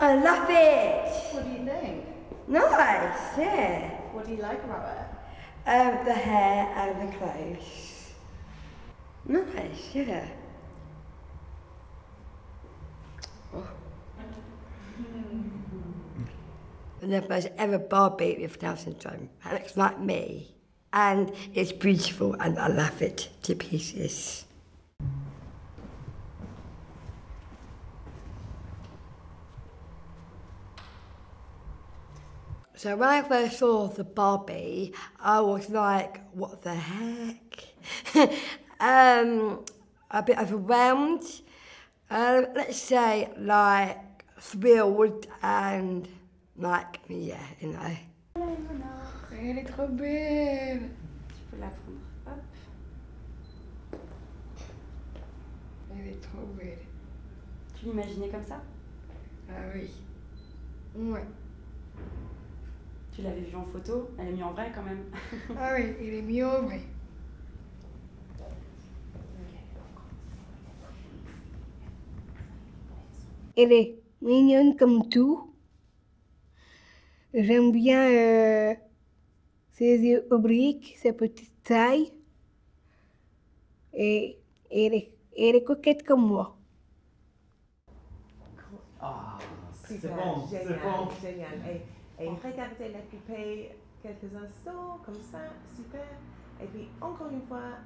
I love it. What do you think? Nice, yeah. What do you like about it? Um, the hair and the clothes. Nice, yeah. Oh. And there's ever Barbie with Down syndrome. That looks like me. And it's beautiful and I love it to pieces. So when I first saw the Barbie, I was like, what the heck? um, a bit overwhelmed. Uh, let's say like thrilled and like, yeah, you know. Elle est trop belle. Tu peux la prendre. Hop. Elle est trop belle. Tu l'imaginais comme ça Ah oui. Ouais. Tu l'avais vue en photo Elle est mise en vrai quand même. Ah oui, il est mis en vrai. Elle est mignonne comme tout. J'aime bien euh, ses yeux obliques, sa petite taille. Et, elle, est, elle est coquette comme moi. Ah, c'est bon, c'est génial, bon. génial. Et regardez la poupée quelques instants, comme ça, super. Et puis encore une fois,